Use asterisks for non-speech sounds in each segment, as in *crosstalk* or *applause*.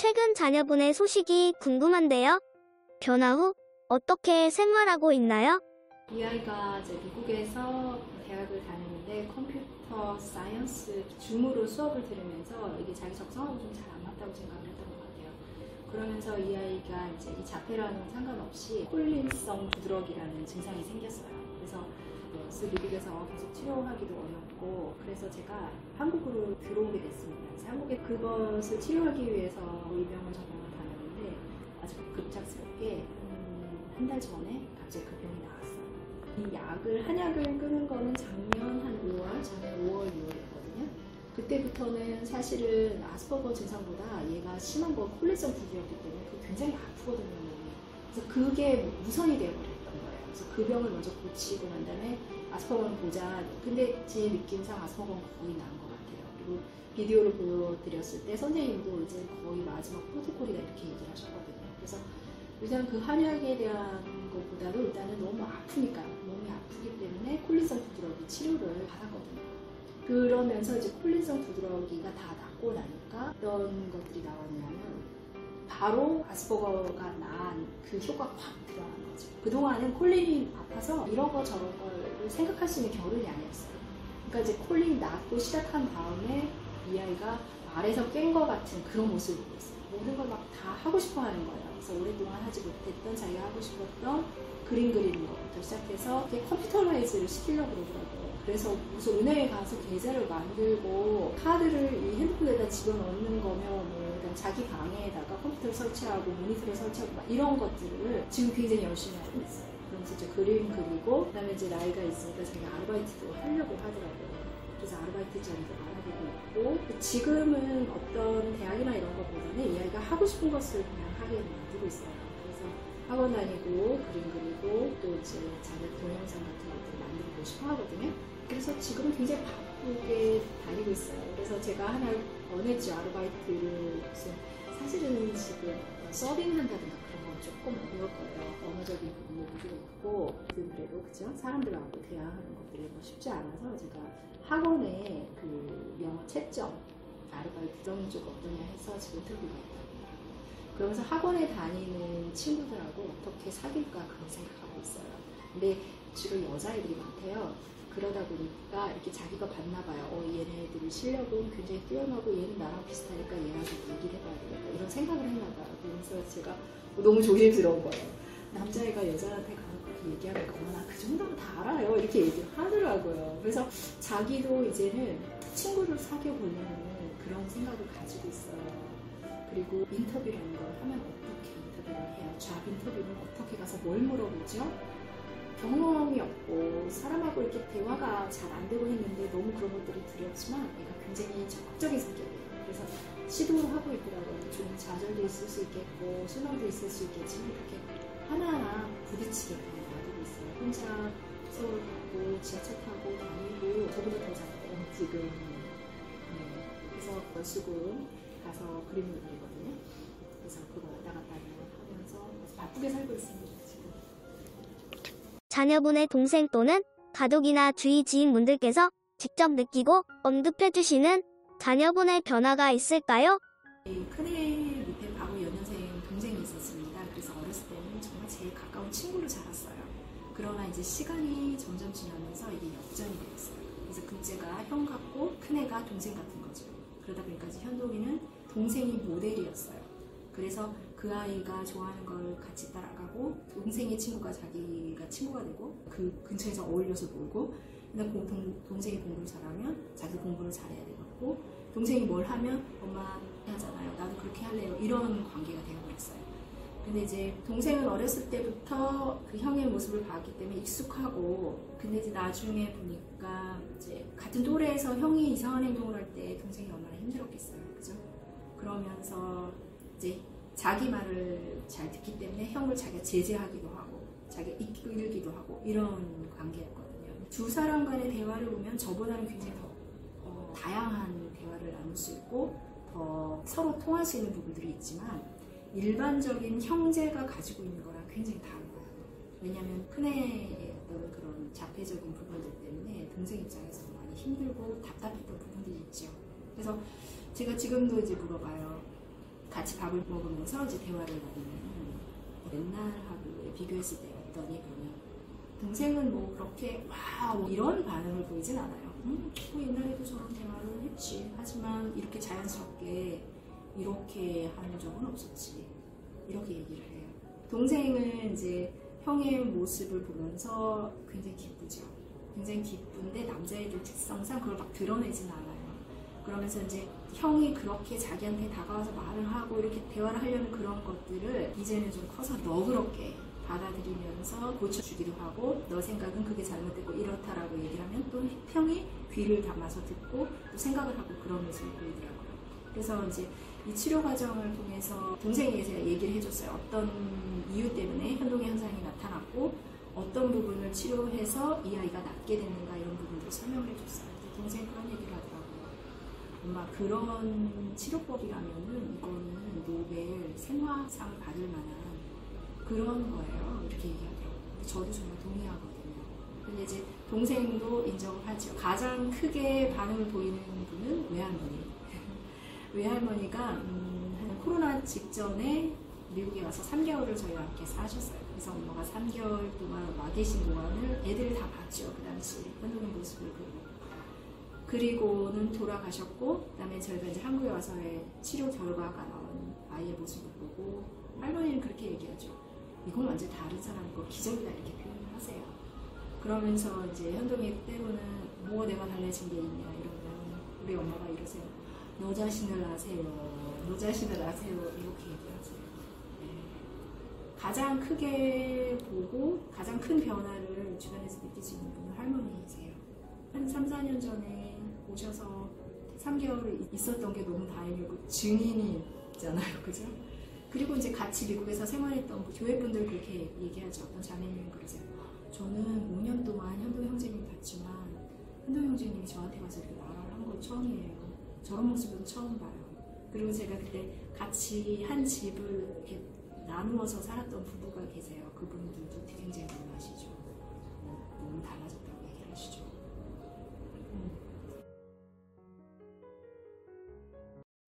최근 자녀분의 소식이 궁금한데요. 변화 후 어떻게 생활하고 있나요? 이 아이가 이제 미국에서 대학을 다니는데 computer science 줌으로 수업을 들으면서 이게 자기 적성하고 좀 잘 안 맞다고 생각을 했던 것 같아요. 그러면서 이 아이가 이제 이 자폐랑은 상관없이 콜린성 두드러기라는 증상이 생겼어요. 그래서 그래서 미국에서 계속 치료하기도 어 렵고 그래서 제가 한국으로 들어오게 됐습니다. 한국에 그것을 치료하기 위해서 의병원 전문을 다녔는데 아주 급작스럽게 한달 전에 갑자기 그 병이 나왔어요. 이 약을 한약을 끊은 거는 작년 한 5월, 작년 5월, 6월이었거든요. 그때부터는 사실은 아스퍼거 증상보다 얘가 심한 건 콜레스테롤 부비였기 때문에 그게 굉장히 아프거든요. 그래서 그게 무선이 되어버렸던 거예요. 그래서 그 병을 먼저 고치고 난 다음에 아스퍼거는 보자. 근데 제 느낌상 아스퍼거는 거의 나은 것 같아요. 그리고 비디오를 보여드렸을 때 선생님도 이제 거의 마지막 프로토콜이다 이렇게 얘기를 하셨거든요. 그래서 일단 그 한약에 대한 것보다도 일단은 너무 아프니까 몸이 아프기 때문에 콜린성 두드러기 치료를 받았거든요. 그러면서 이제 콜린성 두드러기가 다 낫고 나니까 어떤 것들이 나왔냐면 바로 아스퍼거가 난 그 효과가 확 드러난 거죠. 그동안은 콜린이 아파서 이런 거 저런 걸 생각할 수 있는 겨를이 아니었어요. 그러니까 이제 콜린 낫고 시작한 다음에 이 아이가 말에서 깬 것 같은 그런 모습을 보였어요. 모든 걸 막 다 하고 싶어 하는 거예요. 그래서 오랫동안 하지 못했던 자기가 하고 싶었던 그림 그리는 것부터 시작해서 컴퓨터라이즈를 시키려고 그러더라고요. 그래서 무슨 은행에 가서 계좌를 만들고 카드를 이 핸드폰에다 집어넣는 거면 뭐 일단 자기 방에다가 컴퓨터를 설치하고 모니터를 설치하고 막 이런 것들을 지금 굉장히 열심히 하고 있어요. 그러면서 이제 그림 그리고 그다음에 이제 나이가 있으니까 자기 아르바이트도 하려고 하더라고요. 그래서 아르바이트 자리도 알아보고 있고 지금은 어떤 대학이나 이런 것보다는 이 아이가 하고 싶은 것을 그냥 하게 만들고 있어요. 그래서 학원 다니고 그림 그리고 또 이제 자기 동영상 같은 것들 만들고 싶어 하거든요. 그래서 지금은 굉장히 바쁘게 다니고 있어요. 그래서 제가 하나 원했죠 아르바이트를 무슨 사실은 지금 서빙 한다든가 그런 건 조금 어려울 거예요. 언어적인 무리가 있고 그래도 그죠 사람들하고 대화하는 것들이 뭐 쉽지 않아서 제가 학원에 그 영어 채점 아르바이트 그런 쪽 어떠냐 해서 지금 들고 있거든요. 그러면서 학원에 다니는 친구들하고 어떻게 사귈까 그런 생각하고 있어요. 근데 주로 여자애들이 많대요. 그러다 보니까 이렇게 자기가 봤나 봐요. 어, 얘네들이 실력은 굉장히 뛰어나고 얘는 나랑 비슷하니까 얘랑 좀 얘기를 해봐야 되겠다. 이런 생각을 했나 봐요. 그래서 제가 너무 조심스러운 거예요. 남자애가 여자한테 가서 그렇게 얘기하니까 어머 나 그 정도면 다 알아요. 이렇게 얘기를 하더라고요. 그래서 자기도 이제는 친구를 사귀어 보려는 그런 생각을 가지고 있어요. 그리고 인터뷰라는 걸 하면 어떻게 인터뷰를 해요? 잡 인터뷰는 어떻게 가서 뭘 물어보죠? 경험이 없고 사람하고 이렇게 대화가 잘 안 되고 했는데 너무 그런 것들이 두렵지만 얘가 굉장히 적극적인 성격이에요. 그래서 시도를 하고 있더라고요. 좀 좌절도 있을 수 있겠고 실망도 있을 수 있겠지만 이렇게 하나하나 부딪히게끔 놔두고 있어요. 혼자 서울 가고 지하철 타고 다니고 저보다 더 잘해요. 지금 네. 그래서 월수금 가서 그림을 그리거든요. 그래서 그거 왔다 갔다 하면서 바쁘게 살고 있습니다. 자녀분의 동생 또는 가족이나 주위 지인분들께서 직접 느끼고 언급해 주시는 자녀분의 변화가 있을까요? 이 큰애 밑에 바로 연년생 동생이 있었습니다. 그래서 어렸을 때는 정말 제일 가까운 친구로 자랐어요. 그러나 이제 시간이 점점 지나면서 이게 역전이 되었어요. 그래서 둘째가 형 같고 큰애가 동생 같은 거죠. 그러다 보니까 현동이는 동생이 모델이었어요. 그래서 그 아이가 좋아하는 걸 같이 따라가고 동생의 친구가 자기가 친구가 되고 그 근처에서 어울려서 놀고 동, 동생이 공부를 잘하면 자기 공부를 잘해야 되고 동생이 뭘 하면 엄마 하잖아요. 나도 그렇게 할래요. 이런 관계가 되어버렸어요. 근데 이제 동생은 어렸을 때부터 그 형의 모습을 봤기 때문에 익숙하고 근데 이제 나중에 보니까 이제 같은 또래에서 형이 이상한 행동을 할 때 동생이 얼마나 힘들었겠어요. 그죠? 그러면서 이제 자기 말을 잘 듣기 때문에 형을 자기가 제재하기도 하고 자기가 이끌기도 하고 이런 관계였거든요. 두 사람 간의 대화를 보면 저보다는 굉장히 더 어, 다양한 대화를 나눌 수 있고 더 서로 통할 수 있는 부분들이 있지만 일반적인 형제가 가지고 있는 거랑 굉장히 다른 거예요. 왜냐하면 큰애의 어떤 그런 자폐적인 부분들 때문에 동생 입장에서 많이 힘들고 답답했던 부분들이 있죠. 그래서 제가 지금도 이제 물어봐요. 같이 밥을 먹으면서 이제 대화를 나누면 옛날하고 비교했을 때 어떠니 그러면 동생은 뭐 그렇게 와뭐 이런 반응을 보이진 않아요. 음, 뭐 옛날에도 저런 대화를 했지. 하지만 이렇게 자연스럽게 이렇게 하는 적은 없었지. 이렇게 얘기를 해요. 동생은 이제 형의 모습을 보면서 굉장히 기쁘죠. 굉장히 기쁜데 남자애들 특성상 그걸 막 드러내진 않아요. 그러면서 이제 형이 그렇게 자기한테 다가와서 말을 하고 이렇게 대화를 하려는 그런 것들을 이제는 좀 커서 너그럽게 받아들이면서 고쳐주기도 하고 너 생각은 그게 잘못됐고 이렇다라고 얘기를 하면 또 형이 귀를 담아서 듣고 또 생각을 하고 그런 모습을 보이더라고요. 그래서 이제 이 치료 과정을 통해서 동생에게 제가 얘기를 해줬어요. 어떤 이유 때문에 현동의 현상이 나타났고 어떤 부분을 치료해서 이 아이가 낫게 됐는가 이런 부분도 설명을 해줬어요. 동생이 그런 얘기를 하더라고요. 엄마 그런 치료법이라면은 이거는 노벨 생화상 받을 만한 그런 거예요. 이렇게 얘기하더라고요. 저도 정말 동의하거든요. 근데 이제 동생도 인정을 하죠. 가장 크게 반응을 보이는 분은 외할머니. *laughs* 외할머니가 음, 한 코로나 직전에 미국에 와서 3개월을 저희와 함께 사셨어요. 그래서 엄마가 3개월 동안 와 계신 동안을 애들을 다 봤죠. 그 당시 현동의 모습을 보고. 그리고는 돌아가셨고, 그다음에 저희가 이제 한국에 와서의 치료 결과가 나온 아이의 모습을 보고 할머니는 그렇게 얘기하죠. 이건 완전 다른 사람이고 기적이다 이렇게 표현을 하세요. 그러면서 이제 현동이 때로는 뭐 내가 달라진 게 있냐 이러면 우리 엄마가 이러세요. 너 자신을 아세요. 너 자신을 아세요. 이렇게 얘기하세요. 네. 가장 크게 보고 가장 큰 변화를 주변에서 느낄 수 있는 분은 할머니이세요. 한 3, 4년 전에 오셔서 3개월 있었던 게 너무 다행이고 증인이 있잖아요. *laughs* 그죠? 그리고 이제 같이 미국에서 생활했던 그 교회분들 그렇게 얘기하죠. 어떤 자매님은 그러세요. 저는 5년 동안 현도 형제님 봤지만 현도 형제님이 저한테 와서 이렇게 말을 한 건 처음이에요. 저런 모습은 처음 봐요. 그리고 제가 그때 같이 한 집을 이렇게 나누어서 살았던 부부가 계세요. 그분들도 굉장히 놀라시죠. 너무 달라졌다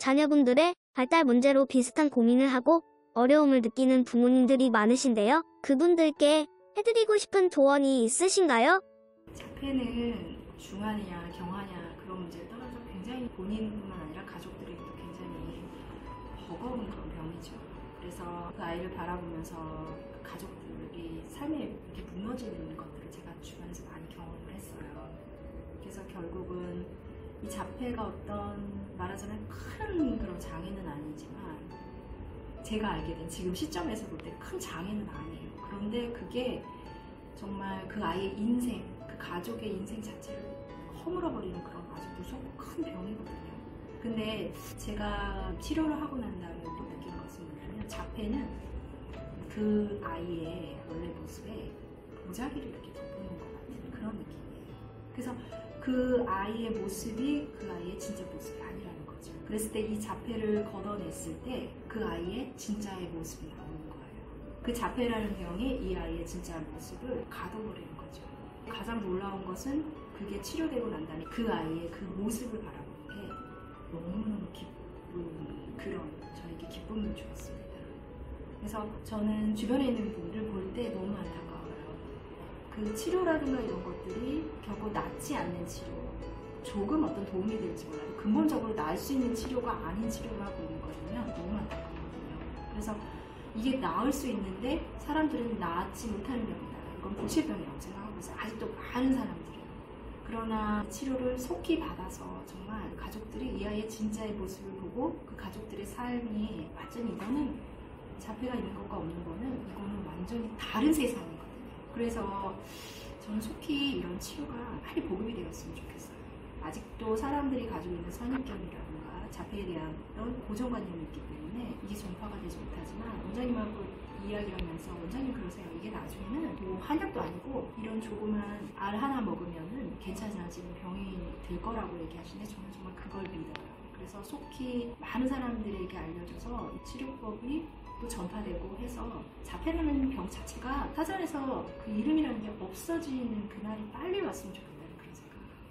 자녀분들의 발달 문제로 비슷한 고민을 하고 어려움을 느끼는 부모님들이 많으신데요. 그분들께 해드리고 싶은 조언이 있으신가요? 자폐는 중하냐 경하냐 그런 문제에 따라서 굉장히 본인뿐만 아니라 가족들에게도 굉장히 버거운 그런 병이죠. 그래서 그 아이를 바라보면서 그 가족들이 삶에 이렇게 무너지는 것들을 제가 주변에서 많이 경험을 했어요. 그래서 결국은 이 자폐가 어떤 말하자면 큰 그런 장애는 아니지만 제가 알게 된 지금 시점에서 볼 때 큰 장애는 아니에요. 그런데 그게 정말 그 아이의 인생, 그 가족의 인생 자체를 허물어버리는 그런 아주 무섭고 큰 병이거든요. 근데 제가 치료를 하고 난 다음에 또 느낀 것은 뭐냐면 자폐는 그 아이의 원래 모습에 보자기를 이렇게 덮어놓은 것 같은 그런 느낌이에요. 그래서 그 아이의 모습이 그 아이의 진짜 모습이 아니라는 거죠. 그랬을 때 이 자폐를 걷어냈을 때 그 아이의 진짜의 모습이 나오는 거예요. 그 자폐라는 병이 이 아이의 진짜 모습을 가둬버리는 거죠. 가장 놀라운 것은 그게 치료되고 난 다음에 그 아이의 그 모습을 바라보는 게 너무너무 기쁜 그런 저에게 기쁨을 주었습니다. 그래서 저는 주변에 있는 분들 볼 때 너무 안타까워요. 그 치료라든가 이런 것들이 결국 낫지 않는 치료, 조금 어떤 도움이 될지 몰라도 근본적으로 나을 수 있는 치료가 아닌 치료를 하고 있는 거라면 너무 안타깝거든요. 그래서 이게 나을 수 있는데 사람들은 낫지 못하는 병이다. 이건 불치병이라고 생각하고 있어요. 아직도 많은 사람들이. 그러나 치료를 속히 받아서 정말 가족들이 이 아이의 진짜의 모습을 보고 그 가족들의 삶이 완전히 이거는 자폐가 있는 것과 없는 거는 이거는 완전히 다른 세상이거든요. 그래서 저는 속히 이런 치료가 빨리 보급이 되었으면 좋겠어요. 아직도 사람들이 가지고 있는 선입견이라든가 자폐에 대한 그런 고정관념이 있기 때문에 이게 전파가 되지 못하지만 원장님하고 이야기를 하면서 원장님 그러세요. 이게 나중에는 뭐 한약도 아니고 이런 조그만 알 하나 먹으면은 괜찮아지는 병이 될 거라고 얘기하시는데 저는 정말 그걸 믿어요. 그래서 속히 많은 사람들에게 알려져서 이 치료법이 또 전파되고 해서 자폐라는 병 자체가 사전에서 그 이름이라는 게 없어지는 그날이 빨리 왔으면 좋겠다는 그런 생각을 합니다.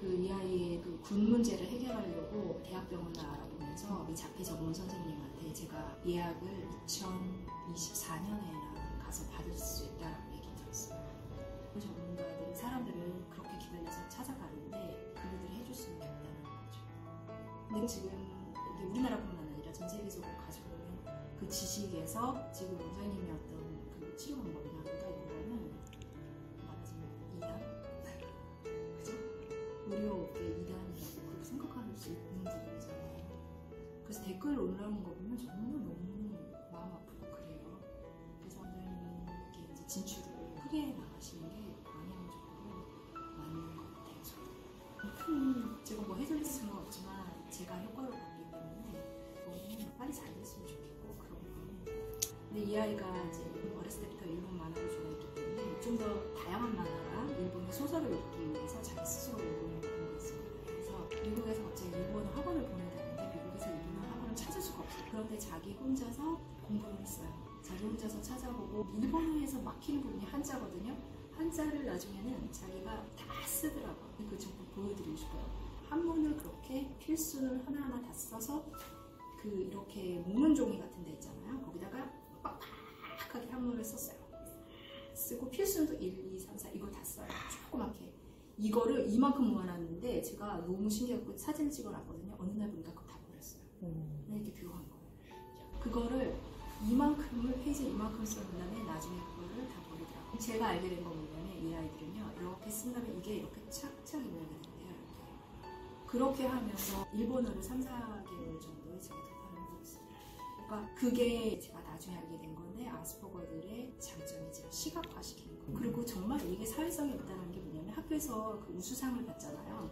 그이 아이의 그 군 문제를 해결하려고 대학병원을 알아보면서 이 자폐 전문 선생님한테 제가 예약을 2024년에나 가서 받을 수 있다라고 얘기 들었어요. 그 전문가들이 사람들을 그렇게 기다려서 찾아가는데 그분들이 해줄 수 있는 게 없다는 거죠. 근데 지금 이게 우리나라뿐만 아니라 전 세계적으로 가지고 있는 그 지식에서 지금 원장님이 어떤 그 치료 방법이나 뭔가 이런 거는 말하자면 이단? 그죠? 의료업계 이단이라고 그렇게 생각할 수 있는 부분이잖아요. 그래서 댓글 올라오는 거 보면 정말 너무 마음 아프고 그래요. 그래서 원장님은 이렇게 이제 진출을 크게 나가시는 게 방향적으로 맞는 것 같아요. 저는. 큰 제가 뭐 해드릴 수는 없지만 제가 효과를 봤기 때문에 너무 빨리 잘 됐으면 좋겠고 그런 거는 근데 이 아이가 이제 어렸을 때부터 일본 만화를 좋아했기 때문에 좀 더 다양한 만화랑 일본의 소설을 읽기 위해서 자기 스스로 일본을 공부했습니다. 그래서 미국에서 갑자기 일본어 학원을 보내다는데 미국에서 일본어 학원을 찾을 수가 없어요. 그런데 자기 혼자서 공부를 했어요. 자기 혼자서 찾아보고 일본어에서 막히는 부분이 한자거든요. 한자를 나중에는 자기가 다 쓰더라고요. 그 정보 보여드리고 싶어요. 한문을 그렇게 필수를 하나하나 다 써서 그 이렇게 모는 종이 같은 데 있잖아요. 거기다가 빡빡하게 한문을 썼어요. 쓰고 필수도 1, 2, 3, 4 이거 다 써요. 조그맣게. 이거를 이만큼 모아놨는데 제가 너무 신기하고 사진을 찍어놨거든요. 어느 날 보니까 그거 다 버렸어요. 이렇게 들어간 거예요. 그거를 이만큼을 페이지 이만큼 쓴 다음에 나중에 그거를 다 버리더라고요. 제가 알게 된 건 뭐냐면 이 아이들은요 이렇게 쓴 다음에 이게 이렇게 착착 입어야 되는데요. 그렇게 하면서 일본어를 3, 4개월 정도에 제가 도달을 해버렸어요. 그러니까 그게 제가 나중에 알게 된 건데 아스퍼거들의 장점이죠. 시각화시키는 거. 그리고 정말 이게 사회성이 있다는 게 뭐냐면 학교에서 그 우수상을 받잖아요.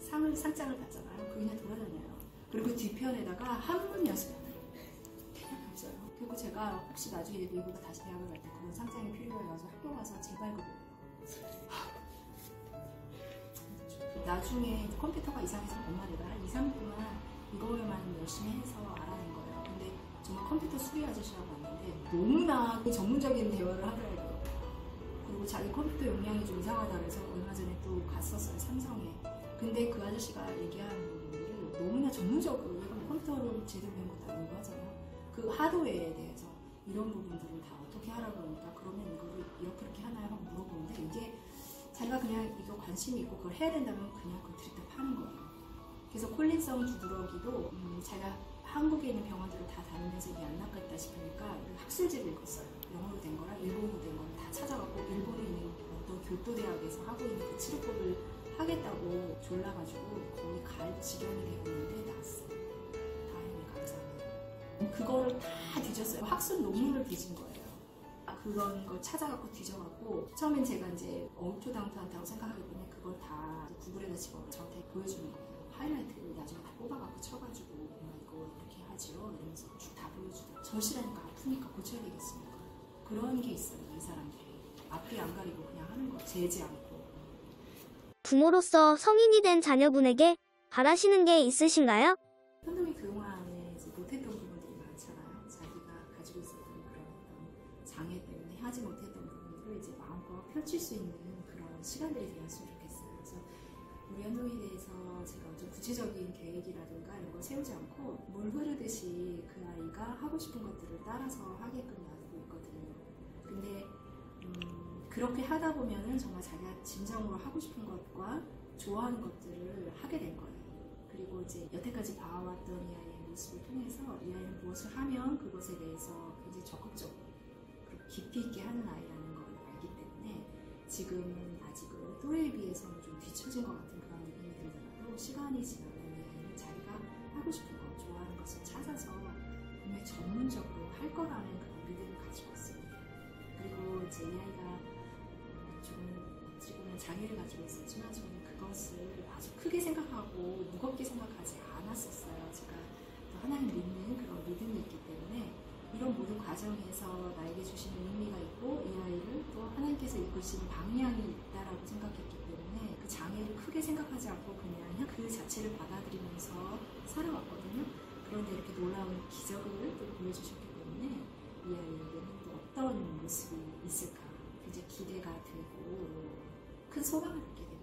상을 상장을 받잖아요. 그 그냥 돌아다녀요. 그리고 뒤편에다가 한문 연습해요. 그냥 없어요. 그리고 제가 혹시 나중에 미국 다시 대학을 갈 때 그런 상장이 필요해서 학교 가서 재발급을 해요. 나중에 컴퓨터가 이상해서 엄마 내가 한 2, 3분 동안 이거만 열심히 해서 알아낸 거예요. 근데 정말 컴퓨터 수리 아저씨라고 왔는데 너무나 그 전문적인 대화를 하더라고요. 그리고 자기 컴퓨터 용량이 좀 이상하다 그래서 얼마 전에 또 갔었어요. 삼성에. 근데 그 아저씨가 얘기한 부분들을 너무나 전문적으로 얘가 컴퓨터를 제대로 배운 것도 아니고 하잖아요. 그 하드웨어에 대해서 이런 부분들을 다 어떻게 하라고 하니까 그러면 이거를 이렇게 이렇게 하나요? 물어보는데 이게 자기가 그냥 이거 관심이 있고 그걸 해야 된다면 그냥 그걸 들이다 파는 거예요. 그래서 콜린성 두드러기도 음, 자기가 한국에 있는 병원들을 다 다니면서 이게 안 낫겠다 싶으니까 학술지를 읽었어요. 영어로 된 거랑 일본어로 된 거를 다 찾아갖고 일본에 있는 어떤 교토대학에서 하고 있는 그 치료법을 하겠다고 졸라가지고 거기 갈 지경이 되었는데 나왔어요. 다행히 감사합니다. 그거를 다 뒤졌어요. 학술 논문을 뒤진 거예요. 그런 걸 찾아갖고 뒤져갖고 처음엔 제가 이제 엉투당투한다고 생각하기 때문에 그걸 다 구글에다 집어 저한테 보여주는 거예요. 하이라이트를 나중에 다 뽑아갖고 쳐가지고 엄마 이거 이렇게 하지요 이러면서 쭉 다 보여주더라고요. 절실하니까 아프니까 고쳐야 되겠습니까? 그런 게 있어요 이 사람들이 앞뒤 안 가리고 그냥 하는 거 재지 않고 부모로서 성인이 된 자녀분에게 바라시는 게 있으신가요? 현동이 펼칠 수 있는 그런 시간들이 되었으면 좋겠어요. 그래서 우리 현동에 대해서 제가 좀 구체적인 계획이라든가 이런 걸 세우지 않고 물 흐르듯이 그 아이가 하고 싶은 것들을 따라서 하게끔 놔두고 있거든요. 근데 음, 그렇게 하다 보면은 정말 자기가 진정으로 하고 싶은 것과 좋아하는 것들을 하게 된 거예요. 그리고 이제 여태까지 봐왔던 이 아이의 모습을 통해서 이 아이는 무엇을 하면 그것에 대해서 굉장히 적극적으로 깊이 있게 하는 때문에 지금은 아직은 또래에 비해서는 좀 뒤처진 것 같은 그런 느낌이 들더라도 시간이 지나면 자기가 하고 싶은 것, 좋아하는 것을 찾아서 분명히 전문적으로 할 거라는 그런 믿음을 가지고 있습니다. 그리고 이 아이가 좀 보면 장애를 가지고 있었지만 저는 그것을 아주 크게 생각하고 무겁게 생각하지 않았었어요. 제가 또 하나님 믿는 그런 믿음이 있기 때문에 이런 모든 과정에서 나에게 주시는 의미가 있고 이 아이를 또 하나님께서 이끄시는 방향이 있다라고 생각했기 때문에 그 장애를 크게 생각하지 않고 그냥 그 자체를 받아들이면서 살아왔거든요. 그런데 이렇게 놀라운 기적을 또 보여주셨기 때문에 이 아이에게는 또 어떤 모습이 있을까 굉장히 기대가 되고 큰 소망을 갖게 됩니다.